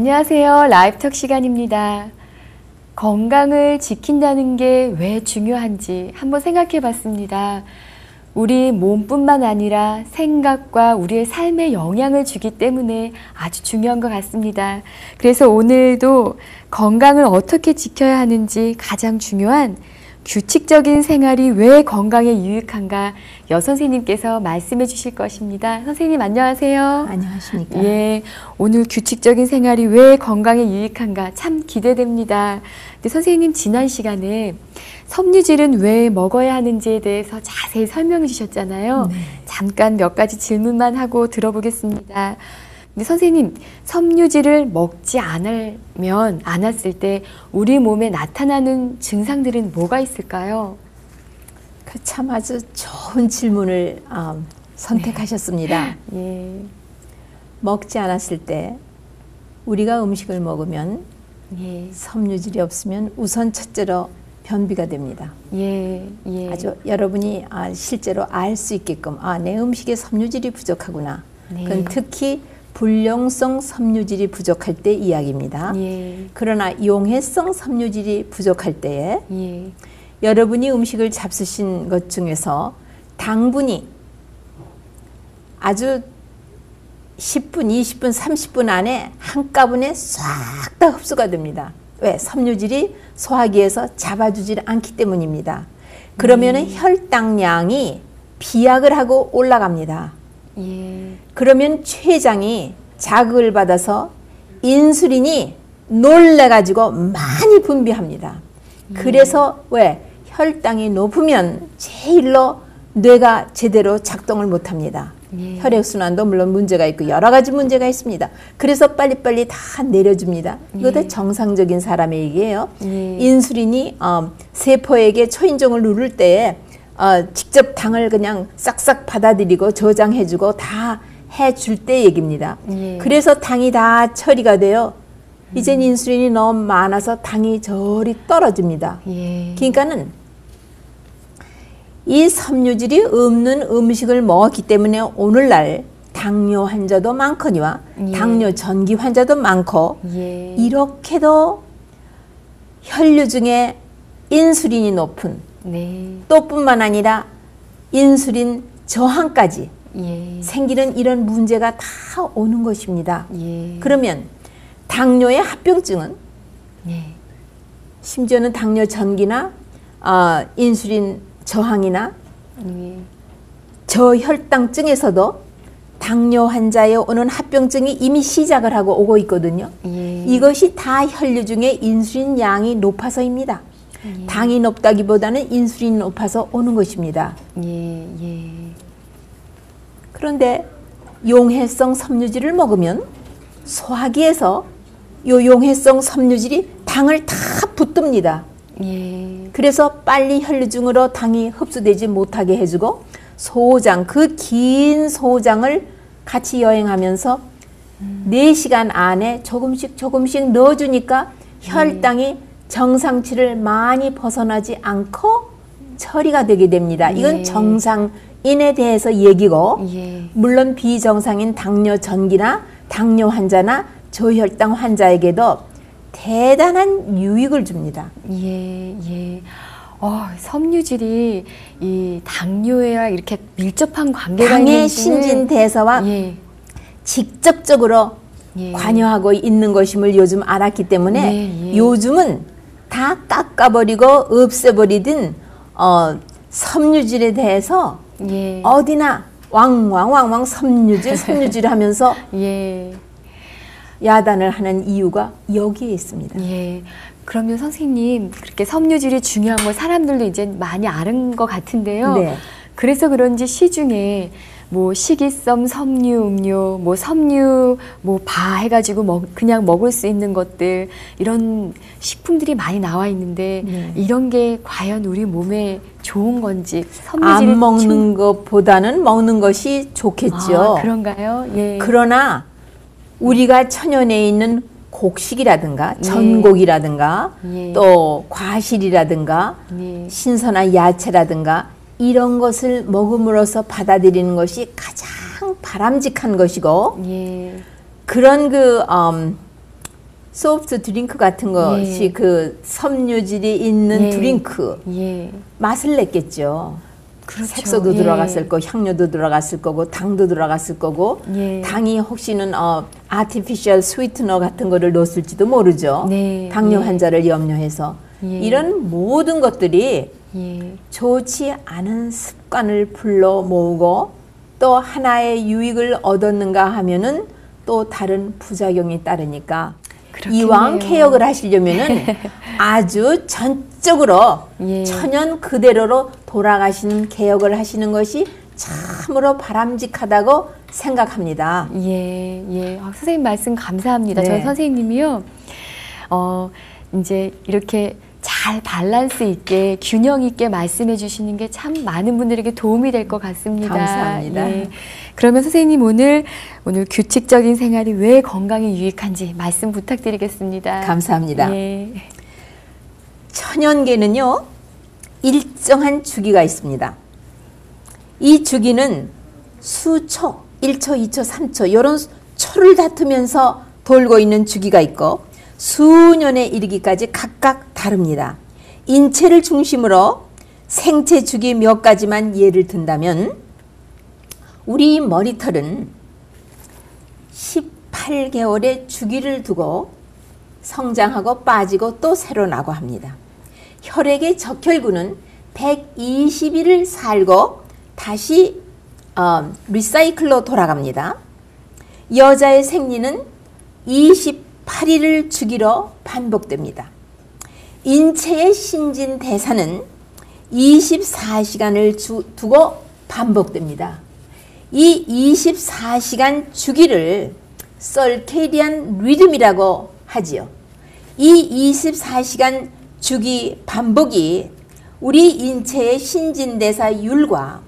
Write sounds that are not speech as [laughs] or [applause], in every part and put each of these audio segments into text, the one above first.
안녕하세요. 라이프톡 시간입니다. 건강을 지킨다는 게 왜 중요한지 한번 생각해 봤습니다. 우리 몸뿐만 아니라 생각과 우리의 삶에 영향을 주기 때문에 아주 중요한 것 같습니다. 그래서 오늘도 건강을 어떻게 지켜야 하는지 가장 중요한 규칙적인 생활이 왜 건강에 유익한가 여 선생님께서 말씀해 주실 것입니다. 선생님 안녕하세요. 안녕하십니까. 예, 오늘 규칙적인 생활이 왜 건강에 유익한가 참 기대됩니다. 근데 선생님 지난 시간에 섬유질은 왜 먹어야 하는지에 대해서 자세히 설명해 주셨잖아요. 네. 잠깐 몇 가지 질문만 하고 들어보겠습니다. 근데 선생님, 섬유질을 먹지 않으면 않았을 때 우리 몸에 나타나는 증상들은 뭐가 있을까요? 그 참 아주 좋은 질문을 음, 선택하셨습니다. [laughs] 예, 먹지 않았을 때 우리가 음식을 먹으면 예, 섬유질이 없으면 우선 첫째로 변비가 됩니다. 예, 예. 아주 여러분이 아, 실제로 알 수 있게끔 아, 내 음식에 섬유질이 부족하구나. 네. 그건 특히 불용성 섬유질이 부족할 때 이야기입니다. 예, 그러나 용해성 섬유질이 부족할 때에 예, 여러분이 음식을 잡수신 것 중에서 당분이 아주 10분, 20분, 30분 안에 한꺼번에 싹 다 흡수가 됩니다. 왜? 섬유질이 소화기에서 잡아주질 않기 때문입니다. 그러면 은 혈당량이 비약을 하고 올라갑니다. 예, 그러면 췌장이 자극을 받아서 인슐린이 놀래가지고 많이 분비합니다. 그래서 왜 혈당이 높으면 제일로 뇌가 제대로 작동을 못합니다. 예. 혈액순환도 물론 문제가 있고 여러 가지 문제가 있습니다. 그래서 빨리빨리 다 내려줍니다. 이거 다 예. 정상적인 사람의 얘기예요. 예. 인슐린이 어, 세포에게 초인종을 누를 때에 어, 직접 당을 그냥 싹싹 받아들이고 저장해주고 다 해줄 때 얘기입니다. 예. 그래서 당이 다 처리가 돼요. 이젠 인슐린이 너무 많아서 당이 저리 떨어집니다. 예, 그러니까는 이 섬유질이 없는 음식을 먹었기 때문에 오늘날 당뇨 환자도 많거니와 예. 당뇨 전기 환자도 많고 예, 이렇게도 혈류 중에 인슐린이 높은 네, 또 뿐만 아니라 인슐린 저항까지 예, 생기는 이런 문제가 다 오는 것입니다. 예, 그러면 당뇨의 합병증은 예, 심지어는 당뇨 전기나 어, 인슐린 저항이나 예, 저혈당증에서도 당뇨 환자에 오는 합병증이 이미 시작을 하고 오고 있거든요. 예. 이것이 다 혈류 중에 인슐린 양이 높아서입니다. 당이 높다기보다는 인슐린이 높아서 오는 것입니다. 예, 예, 그런데 용해성 섬유질을 먹으면 소화기에서 요 용해성 섬유질이 당을 다 붙듭니다. 예, 그래서 빨리 혈류중으로 당이 흡수되지 못하게 해주고 소장 그 긴 소장을 같이 여행하면서 네 시간 안에 조금씩 조금씩 넣어주니까 혈당이 정상치를 많이 벗어나지 않고 처리가 되게 됩니다. 이건 예. 정상인에 대해서 얘기고 예, 물론 비정상인 당뇨 전기나 당뇨 환자나 저혈당 환자에게도 대단한 유익을 줍니다. 예, 예. 어, 섬유질이 이 당뇨와 이렇게 밀접한 관계가 당의 있는지는 신진 대사와 예, 직접적으로 예. 관여하고 있는 것임을 요즘 알았기 때문에 예, 예. 요즘은 다 깎아버리고 없애버리든 어, 섬유질에 대해서 예, 어디나 왕왕왕왕 섬유질 [laughs] 섬유질 하면서 예, 야단을 하는 이유가 여기에 있습니다. 예. 그러면 선생님 그렇게 섬유질이 중요한 걸 사람들도 이제 많이 아는 것 같은데요. 네. 그래서 그런지 시중에 뭐 식이섬 섬유 음료, 뭐 섬유 뭐 바 해가지고 먹, 그냥 먹을 수 있는 것들 이런 식품들이 많이 나와 있는데 네. 이런 게 과연 우리 몸에 좋은 건지 섬유질이 안 먹는 충- 것보다는 먹는 것이 좋겠죠. 아, 그런가요? 예. 그러나 우리가 천연에 있는 곡식이라든가 예. 전곡이라든가 예. 또 과실이라든가 예. 신선한 야채라든가 이런 것을 먹음으로써 받아들이는 것이 가장 바람직한 것이고 예. 그런 그 음, 소프트 드링크 같은 것이 예. 그 섬유질이 있는 예. 드링크 예. 맛을 냈겠죠. 그렇죠. 색소도 예. 들어갔을 거, 향료도 들어갔을 거고, 당도 들어갔을 거고, 예. 당이 혹시는 어, artificial sweetener 같은 거를 넣었을지도 모르죠. 네, 당뇨 예. 환자를 염려해서 예. 이런 모든 것들이 예. 좋지 않은 습관을 불러 모으고 또 하나의 유익을 얻었는가 하면은 또 다른 부작용이 따르니까 그렇겠네요. 이왕 개혁을 하시려면은 [laughs] 아주 전적으로 예. 천연 그대로로 돌아가시는 개혁을 하시는 것이 참으로 바람직하다고 생각합니다. 예, 예. 아, 선생님 말씀 감사합니다. 네. 저희 선생님이요. 어, 이제 이렇게 잘 밸런스 있게 균형 있게 말씀해 주시는 게 참 많은 분들에게 도움이 될 것 같습니다. 감사합니다. 예. 그러면 선생님 오늘 오늘 규칙적인 생활이 왜 건강에 유익한지 말씀 부탁드리겠습니다. 감사합니다. 예. 천연계는요, 일정한 주기가 있습니다. 이 주기는 수초, 1초, 2초, 3초, 이런 초를 다투면서 돌고 있는 주기가 있고, 수년에 이르기까지 각각 다릅니다. 인체를 중심으로 생체 주기 몇 가지만 예를 든다면, 우리 머리털은 18개월의 주기를 두고 성장하고 빠지고 또 새로 나고 합니다. 혈액의 적혈구는 120일을 살고 다시 어, 리사이클로 돌아갑니다. 여자의 생리는 28일을 주기로 반복됩니다. 인체의 신진 대사는 24시간을 주, 두고 반복됩니다. 이 24시간 주기를 썰케디안 리듬이라고 하지요. 이 24시간 주기 반복이 우리 인체의 신진대사율과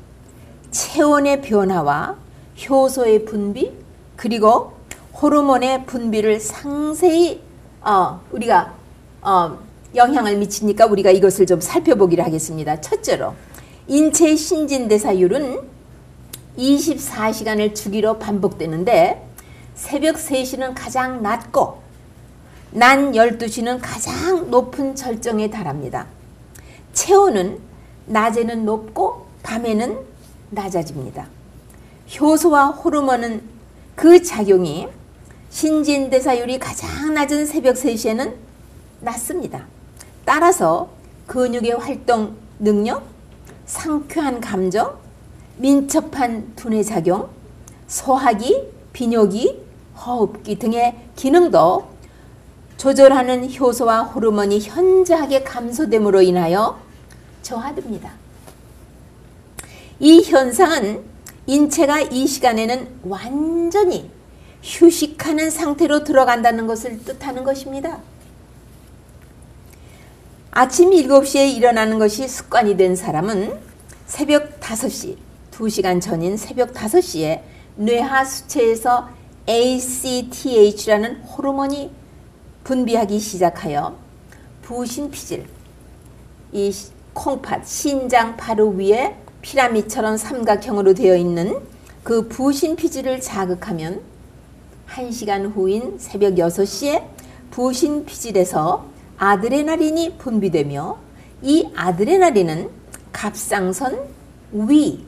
체온의 변화와 효소의 분비 그리고 호르몬의 분비를 상세히 어, 우리가 어, 영향을 미치니까 우리가 이것을 좀 살펴보기로 하겠습니다. 첫째로 인체의 신진대사율은 24시간을 주기로 반복되는데 새벽 3시는 가장 낮고 낮 12시는 가장 높은 절정에 달합니다. 체온은 낮에는 높고 밤에는 낮아집니다. 효소와 호르몬은 그 작용이 신진대사율이 가장 낮은 새벽 3시에는 낮습니다. 따라서 근육의 활동 능력, 상쾌한 감정, 민첩한 두뇌 작용, 소화기, 비뇨기, 호흡기 등의 기능도 조절하는 효소와 호르몬이 현저하게 감소됨으로 인하여 저하됩니다. 이 현상은 인체가 이 시간에는 완전히 휴식하는 상태로 들어간다는 것을 뜻하는 것입니다. 아침 7시에 일어나는 것이 습관이 된 사람은 새벽 5시, 2시간 전인 새벽 5시에 뇌하 수체에서 ACTH라는 호르몬이 분비하기 시작하여 부신피질, 이 콩팥, 신장 바로 위에 피라미처럼 삼각형으로 되어 있는 그 부신피질을 자극하면 1시간 후인 새벽 6시에 부신 피질에서 아드레날린이 분비되며 이 아드레날린은 갑상선, 위,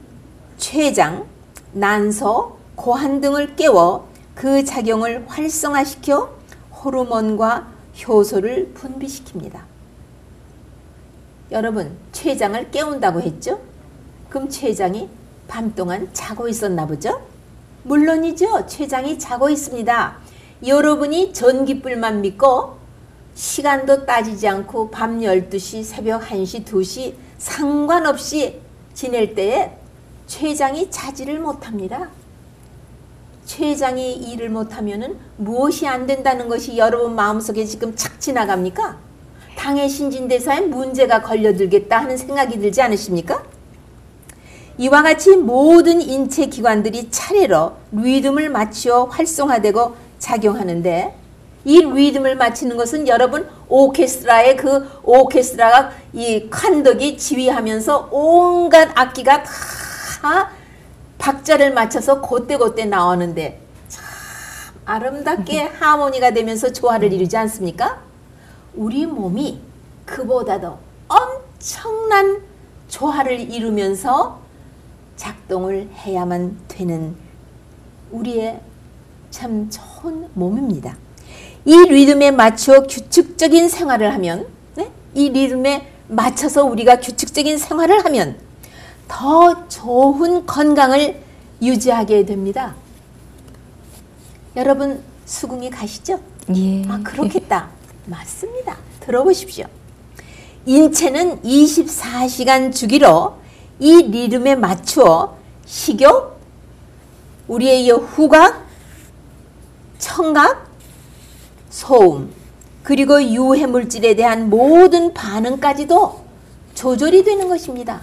췌장, 난소, 고환 등을 깨워 그 작용을 활성화시켜 호르몬과 효소를 분비시킵니다. 여러분, 췌장을 깨운다고 했죠? 그럼 췌장이 밤 동안 자고 있었나 보죠? 물론이죠. 췌장이 자고 있습니다. 여러분이 전기불만 믿고 시간도 따지지 않고 밤 12시, 새벽 1시, 2시 상관없이 지낼 때에 췌장이 자지를 못합니다. 췌장이 일을 못하면 무엇이 안 된다는 것이 여러분 마음속에 지금 착 지나갑니까? 당의 신진대사에 문제가 걸려들겠다 하는 생각이 들지 않으십니까? 이와 같이 모든 인체 기관들이 차례로 리듬을 맞추어 활성화되고 작용하는데 이 리듬을 맞추는 것은 여러분 오케스트라의 그 오케스트라가 이 칸덕이 지휘하면서 온갖 악기가 다 박자를 맞춰서 곧대곧대 나오는데 참 아름답게 하모니가 되면서 조화를 이루지 않습니까? 우리 몸이 그보다도 엄청난 조화를 이루면서 작동을 해야만 되는 우리의 참 좋은 몸입니다. 이 리듬에 맞춰 규칙적인 생활을 하면 네? 이 리듬에 맞춰서 우리가 규칙적인 생활을 하면 더 좋은 건강을 유지하게 됩니다. 여러분 수궁이 가시죠? 예. 아 그렇겠다. [laughs] 맞습니다. 들어보십시오. 인체는 24시간 주기로 이 리듬에 맞추어 식욕, 우리의 이 후각, 청각, 소음, 그리고 유해 물질에 대한 모든 반응까지도 조절이 되는 것입니다.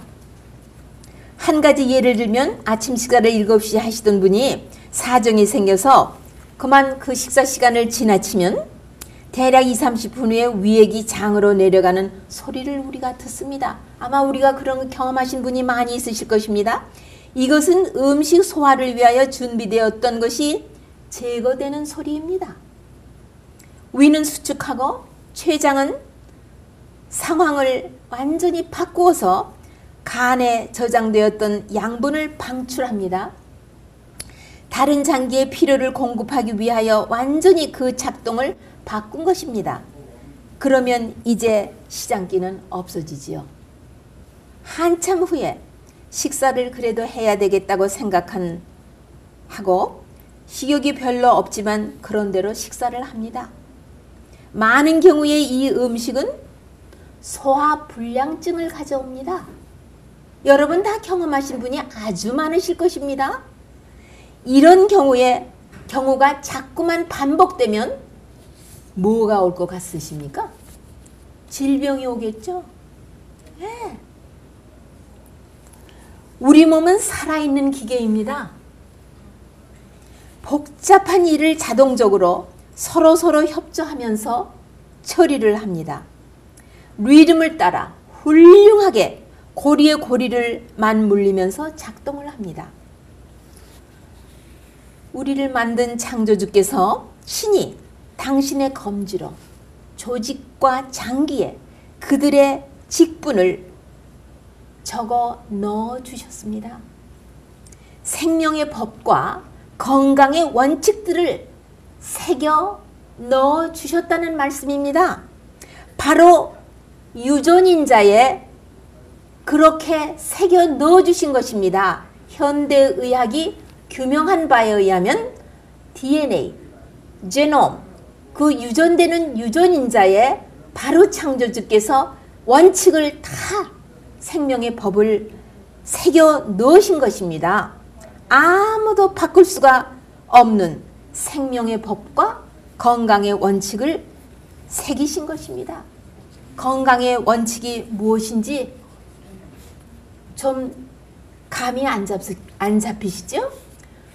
한 가지 예를 들면 아침 식사를 7시에 하시던 분이 사정이 생겨서 그만 그 식사 시간을 지나치면 대략 2, 30분 후에 위액이 장으로 내려가는 소리를 우리가 듣습니다. 아마 우리가 그런 경험하신 분이 많이 있으실 것입니다. 이것은 음식 소화를 위하여 준비되었던 것이 제거되는 소리입니다. 위는 수축하고 췌장은 상황을 완전히 바꾸어서 간에 저장되었던 양분을 방출합니다. 다른 장기에 피로를 공급하기 위하여 완전히 그 작동을 바꾼 것입니다. 그러면 이제 시장기는 없어지지요. 한참 후에 식사를 그래도 해야 되겠다고 생각한 하고 식욕이 별로 없지만 그런대로 식사를 합니다. 많은 경우에 이 음식은 소화 불량증을 가져옵니다. 여러분 다 경험하신 분이 아주 많으실 것입니다. 이런 경우에 경우가 자꾸만 반복되면 뭐가 올 것 같으십니까? 질병이 오겠죠? 네. 우리 몸은 살아있는 기계입니다. 복잡한 일을 자동적으로 서로서로 협조하면서 처리를 합니다. 리듬을 따라 훌륭하게 고리에 고리를 맞물리면서 작동을 합니다. 우리를 만든 창조주께서 신이 당신의 검지로 조직과 장기에 그들의 직분을 적어 넣어 주셨습니다. 생명의 법과 건강의 원칙들을 새겨 넣어 주셨다는 말씀입니다. 바로 유전인자에 그렇게 새겨 넣어 주신 것입니다. 현대의학이 규명한 바에 의하면 DNA, 제놈, 그 유전되는 유전인자에 바로 창조주께서 원칙을 다 생명의 법을 새겨 넣으신 것입니다. 아무도 바꿀 수가 없는 생명의 법과 건강의 원칙을 새기신 것입니다. 건강의 원칙이 무엇인지 좀 감이 안, 잡, 안 잡히시죠?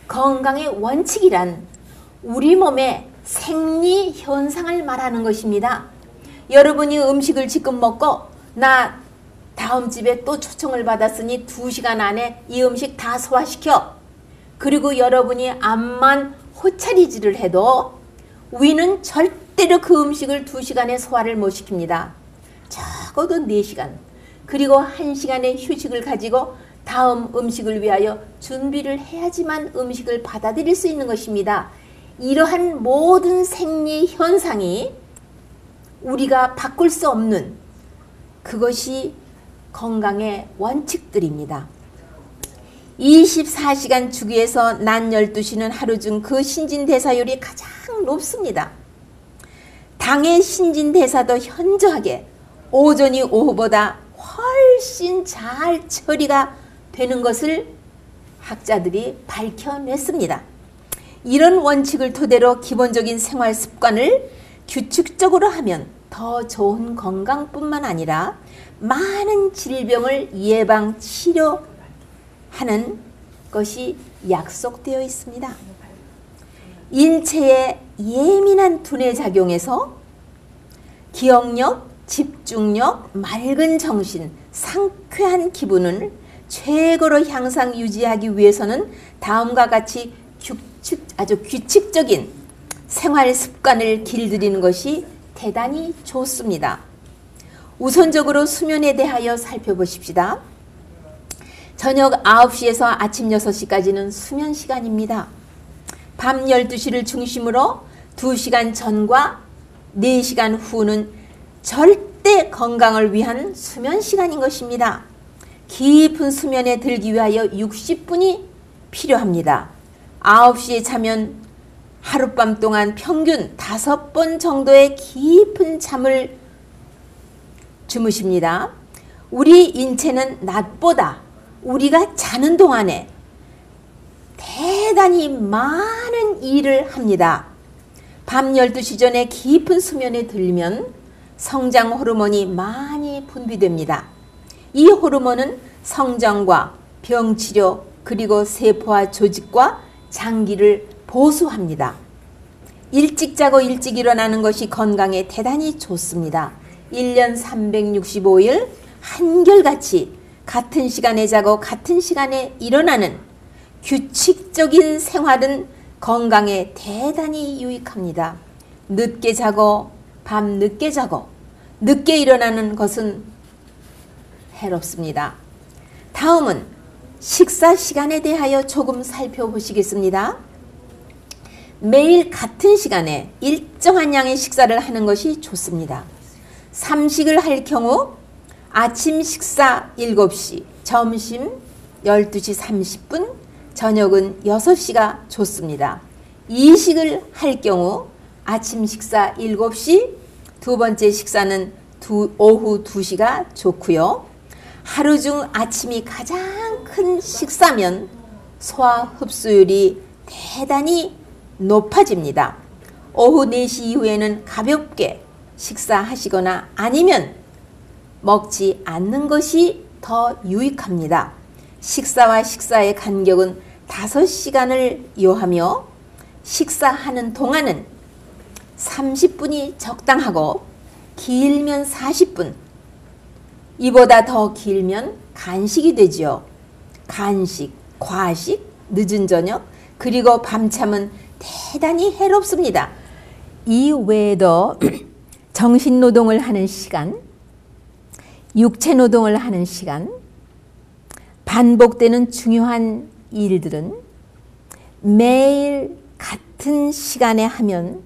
건강의 원칙이란 우리 몸의 생리 현상을 말하는 것입니다. 여러분이 음식을 지금 먹고 나 다음 집에 또 초청을 받았으니 2시간 안에 이 음식 다 소화시켜. 그리고 여러분이 암만 호차리질을 해도 위는 절대로 그 음식을 2시간에 소화를 못 시킵니다. 적어도 4시간. 그리고 1시간의 휴식을 가지고 다음 음식을 위하여 준비를 해야지만 음식을 받아들일 수 있는 것입니다. 이러한 모든 생리 현상이 우리가 바꿀 수 없는 그것이 건강의 원칙들입니다. 24시간 주기에서 낮 12시는 하루 중 그 신진대사율이 가장 높습니다. 당의 신진대사도 현저하게 오전이 오후보다 훨씬 잘 처리가 되는 것을 학자들이 밝혀냈습니다. 이런 원칙을 토대로 기본적인 생활 습관을 규칙적으로 하면 더 좋은 건강뿐만 아니라 많은 질병을 예방 치료하는 것이 약속되어 있습니다. 인체의 예민한 두뇌 작용에서 기억력, 집중력, 맑은 정신, 상쾌한 기분을 최고로 향상 유지하기 위해서는 다음과 같이 규칙, 아주 규칙적인 생활 습관을 길들이는 것이 대단히 좋습니다. 우선적으로 수면에 대하여 살펴보십시다. 저녁 9시에서 아침 6시까지는 수면 시간입니다. 밤 12시를 중심으로 2시간 전과 4시간 후는 절대 건강을 위한 수면 시간인 것입니다. 깊은 수면에 들기 위하여 60분이 필요합니다. 9시에 자면 하룻밤 동안 평균 5번 정도의 깊은 잠을 주무십니다. 우리 인체는 낮보다 우리가 자는 동안에 대단히 많은 일을 합니다. 밤 12시 전에 깊은 수면에 들면 성장 호르몬이 많이 분비됩니다. 이 호르몬은 성장과 병치료 그리고 세포와 조직과 장기를 보수합니다. 일찍 자고 일찍 일어나는 것이 건강에 대단히 좋습니다. 1년 365일 한결같이 같은 시간에 자고 같은 시간에 일어나는 규칙적인 생활은 건강에 대단히 유익합니다. 늦게 자고 밤 늦게 자고 늦게 일어나는 것은 해롭습니다. 다음은 식사 시간에 대하여 조금 살펴보시겠습니다. 매일 같은 시간에 일정한 양의 식사를 하는 것이 좋습니다. 삼식을 할 경우 아침 식사 7시, 점심 12시 30분, 저녁은 6시가 좋습니다. 이식을 할 경우 아침 식사 7시, 두 번째 식사는 두, 오후 2시가 좋고요. 하루 중 아침이 가장 큰 식사면 소화 흡수율이 대단히 높아집니다. 오후 4시 이후에는 가볍게 식사하시거나 아니면 먹지 않는 것이 더 유익합니다. 식사와 식사의 간격은 5시간을 요하며 식사하는 동안은 30분이 적당하고 길면 40분, 이보다 더 길면 간식이 되지요. 간식, 과식, 늦은 저녁, 그리고 밤참은 대단히 해롭습니다. 이 외에도 [clears throat] 정신 노동을 하는 시간, 육체 노동을 하는 시간, 반복되는 중요한 일들은 매일 같은 시간에 하면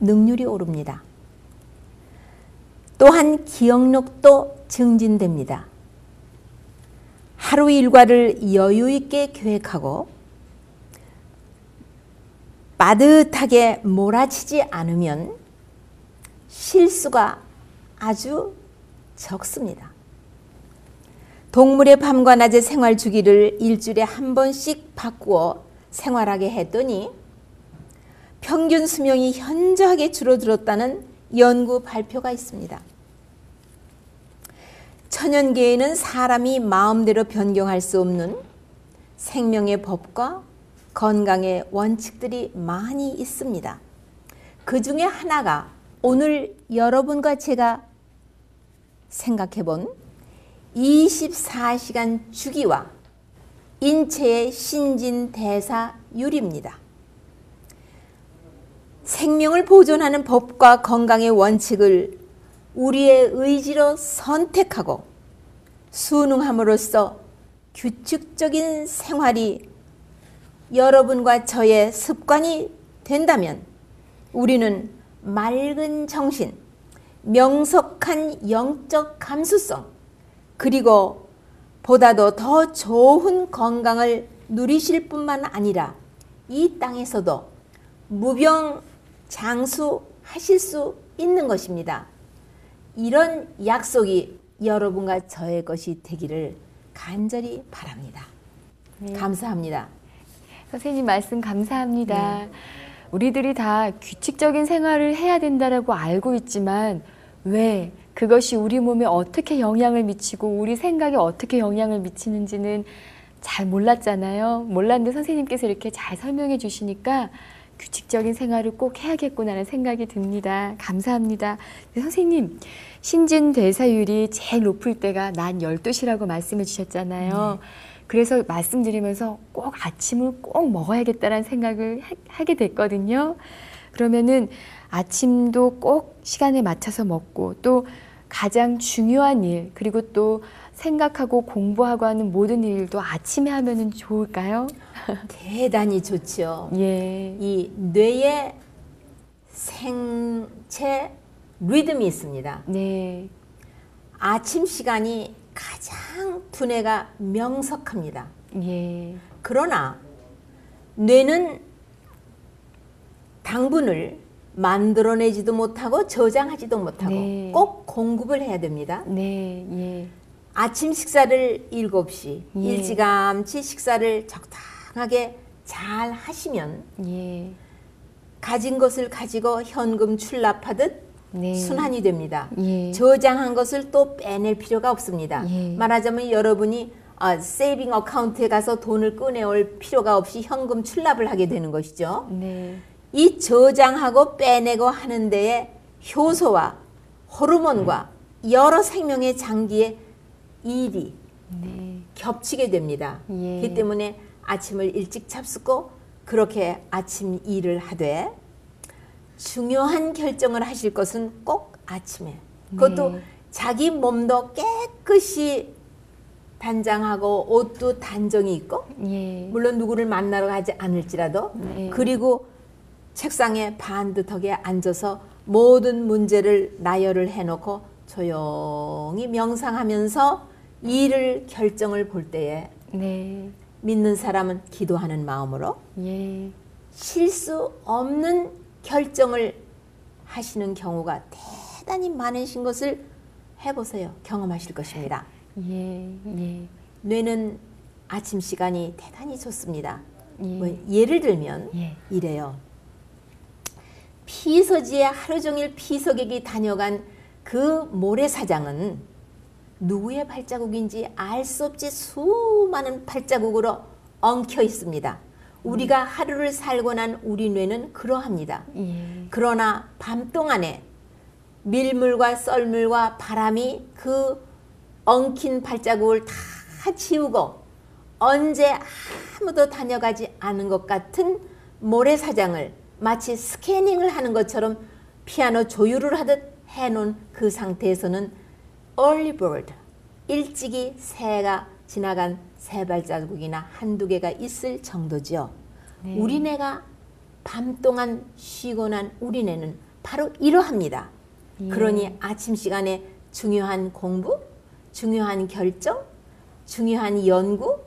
능률이 오릅니다. 또한 기억력도 증진됩니다. 하루 일과를 여유 있게 계획하고 빠듯하게 몰아치지 않으면 실수가 아주 적습니다. 동물의 밤과 낮의 생활 주기를 일주일에 한 번씩 바꾸어 생활하게 했더니 평균 수명이 현저하게 줄어들었다는 연구 발표가 있습니다. 천연계에는 사람이 마음대로 변경할 수 없는 생명의 법과 건강의 원칙들이 많이 있습니다. 그 중에 하나가 오늘 여러분과 제가 생각해 본 24시간 주기와 인체의 신진대사율입니다. 생명을 보존하는 법과 건강의 원칙을 우리의 의지로 선택하고 순응함으로써 규칙적인 생활이 여러분과 저의 습관이 된다면 우리는 맑은 정신, 명석한 영적 감수성, 그리고 보다도 더 좋은 건강을 누리실 뿐만 아니라 이 땅에서도 무병 장수하실 수 있는 것입니다. 이런 약속이 여러분과 저의 것이 되기를 간절히 바랍니다. 네. 감사합니다. 선생님 말씀 감사합니다. 네. 우리들이 다 규칙적인 생활을 해야 된다라고 알고 있지만 왜 그것이 우리 몸에 어떻게 영향을 미치고 우리 생각에 어떻게 영향을 미치는지는 잘 몰랐잖아요. 몰랐는데 선생님께서 이렇게 잘 설명해 주시니까 규칙적인 생활을 꼭 해야겠구나라는 생각이 듭니다. 감사합니다. 선생님, 신진 대사율이 제일 높을 때가 낮 12시라고 말씀해 주셨잖아요. 네. 그래서 말씀드리면서 꼭 아침을 꼭 먹어야겠다는 생각을 하, 게 됐거든요. 그러면은 아침도 꼭 시간에 맞춰서 먹고 또 가장 중요한 일 그리고 또 생각하고 공부하고 하는 모든 일도 아침에 하면은 좋을까요? [laughs] 대단히 좋죠. 예. 이 뇌의 생체 리듬이 있습니다. 네. 아침 시간이 가장 두뇌가 명석합니다. 예. 그러나 뇌는 당분을 만들어내지도 못하고 저장하지도 못하고 네. 꼭 공급을 해야 됩니다. 네. 예. 아침 식사를 7시 예. 일찌감치 식사를 적당하게 잘 하시면 예. 가진 것을 가지고 현금 출납하듯 네. 순환이 됩니다. 예. 저장한 것을 또 빼낼 필요가 없습니다. 예. 말하자면 여러분이 아, 세이빙 어카운트에 가서 돈을 꺼내올 필요가 없이 현금 출납을 하게 되는 것이죠. 네. 이 저장하고 빼내고 하는 데에 효소와 호르몬과 여러 생명의 장기의 일이 네. 겹치게 됩니다. 예. 그렇기 때문에 아침을 일찍 잡수고 그렇게 아침 일을 하되 중요한 결정을 하실 것은 꼭 아침에 그것도 네. 자기 몸도 깨끗이 단장하고 옷도 단정히 입고 예. 물론 누구를 만나러 가지 않을지라도 네. 그리고 책상에 반듯하게 앉아서 모든 문제를 나열을 해놓고 조용히 명상하면서 일을 결정을 볼 때에 네. 믿는 사람은 기도하는 마음으로 예. 실수 없는 결정을 하시는 경우가 대단히 많으신 것을 해보세요. 경험하실 것입니다. 예. 예. 뇌는 아침 시간이 대단히 좋습니다. 예. 뭐 예를 들면 예. 이래요. 피서지에 하루 종일 피서객이 다녀간 그 모래사장은 누구의 발자국인지 알 수 없이 수많은 발자국으로 엉켜 있습니다. 우리가 하루를 살고 난 우리 뇌는 그러합니다. 예. 그러나 밤 동안에 밀물과 썰물과 바람이 그 엉킨 발자국을 다 치우고 언제 아무도 다녀가지 않은 것 같은 모래사장을 마치 스캐닝을 하는 것처럼 피아노 조율을 하듯 해놓은 그 상태에서는 bird 일찍이 새가 지나간 새 발자국이나 한두 개가 있을 정도지요. 네. 우리네가 밤 동안 쉬고 난 우리네는 바로 이러합니다. 예. 그러니 아침 시간에 중요한 공부, 중요한 결정, 중요한 연구,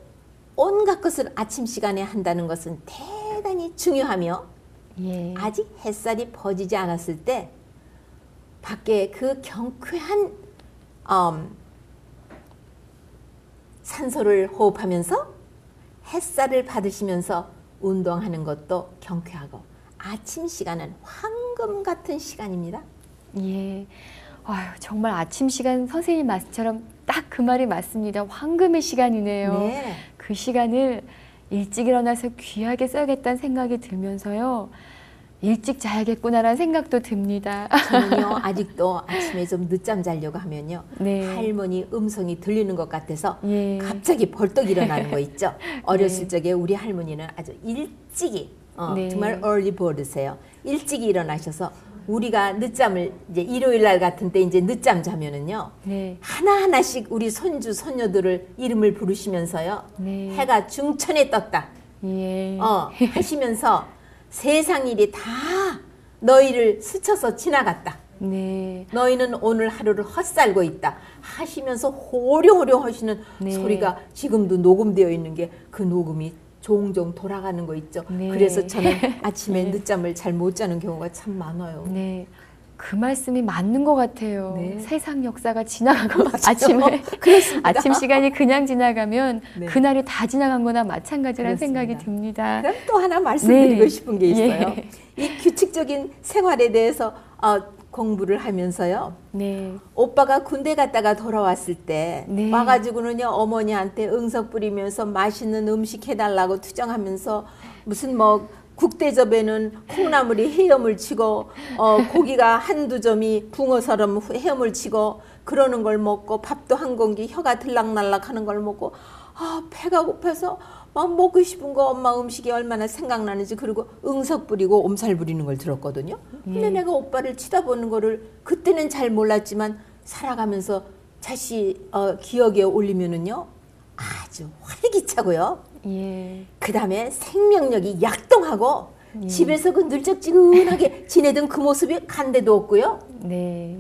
온갖 것을 아침 시간에 한다는 것은 대단히 중요하며 예. 아직 햇살이 퍼지지 않았을 때 밖에 그 경쾌한 음, 산소를 호흡하면서 햇살을 받으시면서 운동하는 것도 경쾌하고 아침 시간은 황금 같은 시간입니다. 예. 아유, 정말 아침 시간 선생님 말씀처럼 딱 그 말이 맞습니다. 황금의 시간이네요. 네. 그 시간을 일찍 일어나서 귀하게 써야겠다는 생각이 들면서요. 일찍 자야겠구나라는 생각도 듭니다. 저는요 [laughs] 아직도 아침에 좀 늦잠 자려고 하면요 네. 할머니 음성이 들리는 것 같아서 예. 갑자기 벌떡 일어나는 거 있죠. [laughs] 어렸을 적에 우리 할머니는 아주 일찍이 어, 네. 정말 early bird세요. 일찍이 일어나셔서 우리가 늦잠을 이제 일요일 날 같은 때 이제 늦잠 자면은요 네. 하나 하나씩 우리 손주 손녀들을 이름을 부르시면서요 네. 해가 중천에 떴다. 예. 어, 하시면서 세상 일이 다 너희를 스쳐서 지나갔다. 네. 너희는 오늘 하루를 헛살고 있다. 하시면서 호려호려 하시는 네. 소리가 지금도 녹음되어 있는 게 그 녹음이 종종 돌아가는 거 있죠. 네. 그래서 저는 [laughs] 아침에 늦잠을 잘 못 자는 경우가 참 많아요. 네. 그 말씀이 맞는 것 같아요. 네. 세상 역사가 지나가고 [laughs] 아침에. [laughs] 아침 시간이 그냥 지나가면 네. 그날이 다 지나간 거나 마찬가지라는. 생각이 듭니다. 그럼 또 하나 말씀드리고 네. 싶은 게 있어요. 예. 이 규칙적인 생활에 대해서 어, 공부를 하면서요. 네. 오빠가 군대 갔다가 돌아왔을 때 네. 와가지고는요 어머니한테 응석 부리면서 맛있는 음식 해달라고 투정하면서 무슨 뭐 국대접에는 콩나물이 헤엄을 치고 어, 고기가 한두 점이 붕어처럼 헤엄을 치고 그러는 걸 먹고 밥도 한 공기 혀가 들락날락 하는 걸 먹고 아 배가 고파서 막 먹고 싶은 거 엄마 음식이 얼마나 생각나는지 그리고 응석 부리고 엄살 부리는 걸 들었거든요. 근데 예. 내가 오빠를 치다보는 거를 그때는 잘 몰랐지만 살아가면서 다시 어, 기억에 올리면은요 아주 활기차고요. 예. 그 다음에 생명력이 약동하고 예. 집에서 그 늘적지근하게 [laughs] 지내던 그 모습이 간데도 없고요. 네.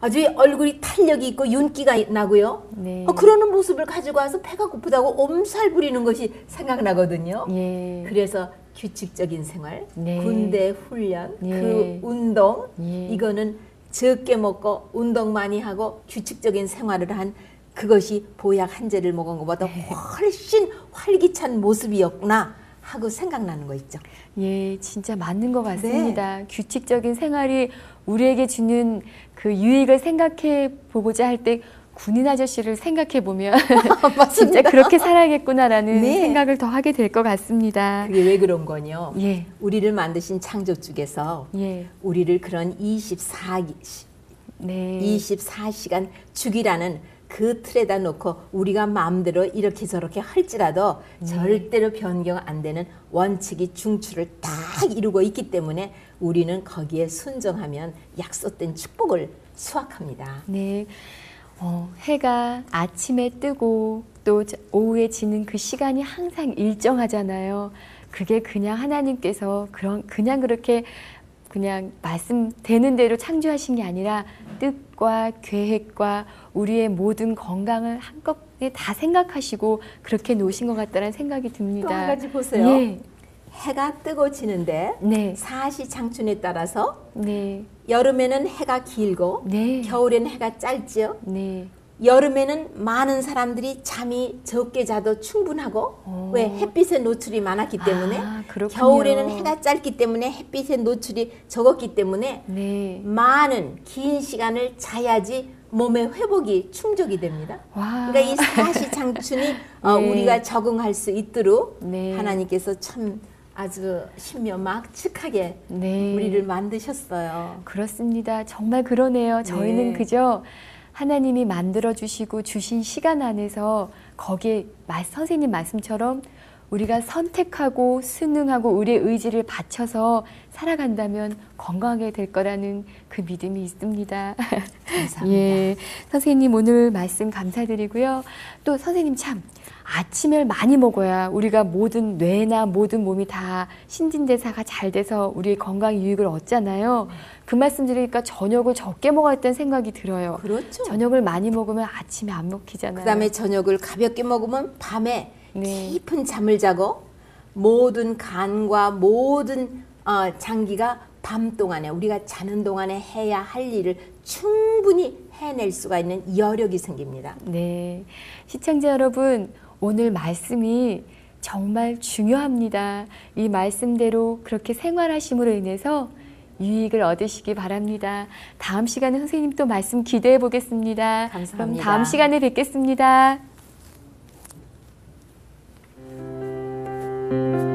아주 얼굴이 탄력이 있고 윤기가 나고요. 네. 어, 그러는 모습을 가지고 와서 배가 고프다고 엄살 부리는 것이 생각나거든요. 예. 그래서 규칙적인 생활, 네. 군대 훈련, 예. 그 운동 예. 이거는 적게 먹고 운동 많이 하고 규칙적인 생활을 한 그것이 보약 한 제를 먹은 것보다 네. 훨씬 활기찬 모습이었구나 하고 생각나는 거 있죠. 예, 진짜 맞는 것 네. 같습니다. 규칙적인 생활이 우리에게 주는 그 유익을 생각해 보고자 할 때 군인 아저씨를 생각해 보면 [laughs] [laughs] 진짜 그렇게 살아야겠구나라는 네. 생각을 더 하게 될 것 같습니다. 그게 왜 그런 거냐? 예, 우리를 만드신 창조주께서 예, 우리를 그런 24, 네, 24시간 주기라는 그 틀에다 놓고 우리가 마음대로 이렇게 저렇게 할지라도 네. 절대로 변경 안 되는 원칙이 중추를 딱 이루고 있기 때문에 우리는 거기에 순종하면 약속된 축복을 수확합니다. 네. 어, 해가 아침에 뜨고 또 저- 오후에 지는 그 시간이 항상 일정하잖아요. 그게 그냥 하나님께서 그런 그냥 그렇게 그냥 말씀되는 대로 창조하신 게 아니라 뜻과 계획과 우리의 모든 건강을 한꺼번에 다 생각하시고 그렇게 놓으신 것 같다는 생각이 듭니다. 또 한 가지 보세요. 예. 해가 뜨고 지는데 네. 사시 장춘에 따라서 네. 여름에는 해가 길고 네. 겨울에는 해가 짧지요. 네. 여름에는 많은 사람들이 잠이 적게 자도 충분하고 오. 왜 햇빛의 노출이 많았기 때문에 아. 겨울에는 해가 짧기 때문에 햇빛의 노출이 적었기 때문에 네. 많은 긴 시간을 자야지 몸의 회복이 충족이 됩니다. 와. 그러니까 이 사시 장춘이 [laughs] 어, 네. 우리가 적응할 수 있도록 네. 하나님께서 참 아주 신묘막측하게 네. 우리를 만드셨어요. 그렇습니다. 정말 그러네요. 저희는 네. 그저 하나님이 만들어 주시고 주신 시간 안에서 거기에 마- 선생님 말씀처럼 우리가 선택하고 순응하고 우리의 의지를 바쳐서 살아간다면 건강하게 될 거라는 그 믿음이 있습니다. 감사합니다. [laughs] 예, 선생님 오늘 말씀 감사드리고요. 또 선생님 참 아침을 많이 먹어야 우리가 모든 뇌나 모든 몸이 다 신진대사가 잘 돼서 우리의 건강 유익을 얻잖아요. 그 말씀 드리니까 저녁을 적게 먹었다는 생각이 들어요. 그렇죠. 저녁을 많이 먹으면 아침에 안 먹히잖아요. 그다음에 저녁을 가볍게 먹으면 밤에 네. 깊은 잠을 자고 모든 간과 모든 어, 장기가 밤 동안에 우리가 자는 동안에 해야 할 일을 충분히 해낼 수가 있는 여력이 생깁니다. 네. 시청자 여러분, 오늘 말씀이 정말 중요합니다. 이 말씀대로 그렇게 생활하심으로 인해서 유익을 얻으시기 바랍니다. 다음 시간에 선생님 또 말씀 기대해 보겠습니다. 그럼 감사합니다. 다음 시간에 뵙겠습니다. Thank you.